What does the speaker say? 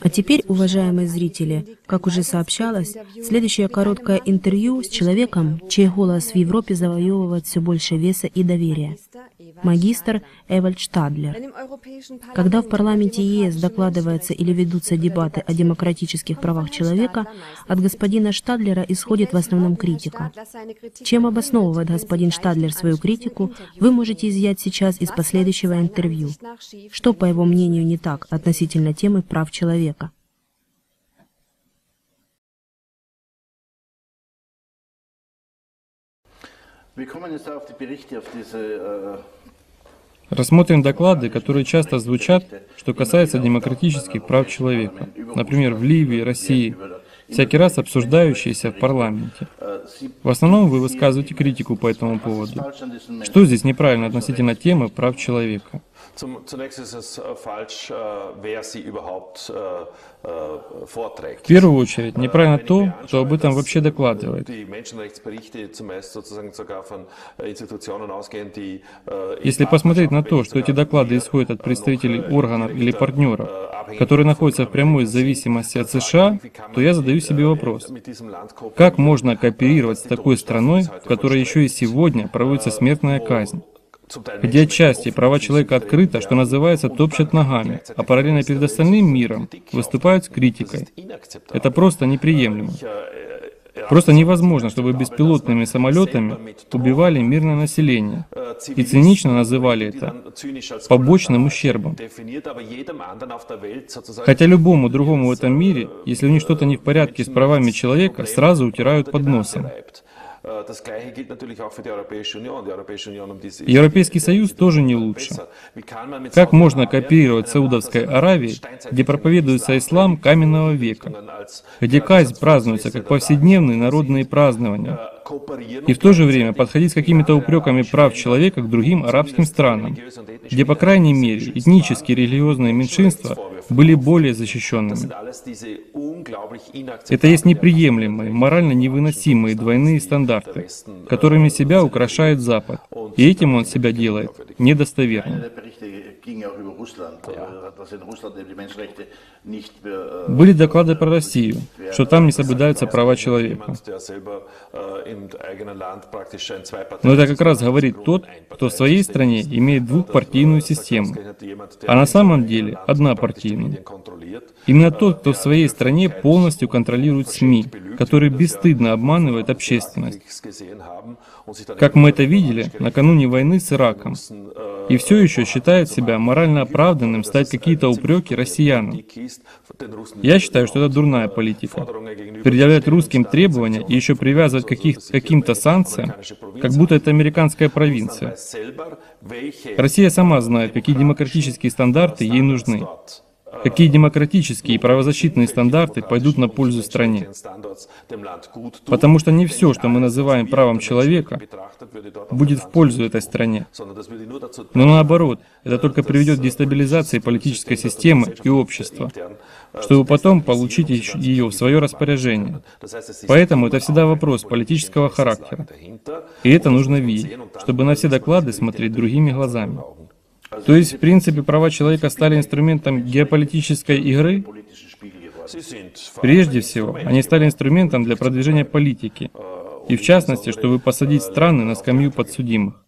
А теперь, уважаемые зрители, как уже сообщалось, следующее короткое интервью с человеком, чей голос в Европе завоевывает все больше веса и доверия. Магистр Эвальд Штадлер. Когда в парламенте ЕС докладывается или ведутся дебаты о демократических правах человека, от господина Штадлера исходит в основном критика. Чем обосновывает господин Штадлер свою критику, вы можете изъять сейчас из последующего интервью. Что, по его мнению, не так относительно темы прав человека? Diese äh, Рассмотрим доклады, которые часто звучат, что касается демократических прав человека. Например, в Ливии, России, всякий раз обсуждающиеся в парламенте. В основном вы высказываете критику по этому поводу. Что здесь неправильно относительно темы прав человека? Zunächst ist es falsch, wer sie überhaupt vorträgt. В первую очередь, неправильно то, кто об этом вообще докладывает. Если посмотреть на то, что эти доклады исходят от представителей органов или партнеров, которые находятся в прямой зависимости от США, то я задаю себе вопрос, как можно кооперировать с такой страной, в которой еще и сегодня проводится смертная казнь? Где отчасти права человека открыто, что называется, топчат ногами, а параллельно перед остальным миром выступают с критикой. Это просто неприемлемо. Просто невозможно, чтобы беспилотными самолетами убивали мирное население и цинично называли это побочным ущербом. Хотя любому другому в этом мире, если у них что-то не в порядке с правами человека, сразу утирают под носом. Европейский Союз тоже не лучше. Как можно кооперировать с Саудовской Аравией, где проповедуется ислам каменного века, где казнь празднуется как повседневные народные празднования, и в то же время подходить с какими-то упреками прав человека к другим арабским странам, где, по крайней мере, этнические и религиозные меньшинства были более защищенными. Это есть неприемлемые, морально невыносимые двойные стандарты, которыми себя украшает Запад, и этим он себя делает недостоверным. Были доклады про Россию, что там не соблюдаются права человека. Но это как раз говорит тот, кто в своей стране имеет двухпартийную систему, а на самом деле однопартийную. Именно тот, кто в своей стране полностью контролирует СМИ, который бесстыдно обманывает общественность. Как мы это видели накануне войны с Ираком. И все еще считает себя морально оправданным стать какие-то упреки россиянам. Я считаю, что это дурная политика. Предъявлять русским требования и еще привязывать каких, каким-то санкциям, как будто это американская провинция. Россия сама знает, какие демократические стандарты ей нужны какие демократические и правозащитные стандарты пойдут на пользу стране. Потому что не все, что мы называем правом человека, будет в пользу этой стране. Но наоборот, это только приведет к дестабилизации политической системы и общества, чтобы потом получить ее в свое распоряжение. Поэтому это всегда вопрос политического характера. И это нужно видеть, чтобы на все доклады смотреть другими глазами. То есть, в принципе, права человека стали инструментом геополитической игры? Прежде всего, они стали инструментом для продвижения политики, и в частности, чтобы посадить страны на скамью подсудимых.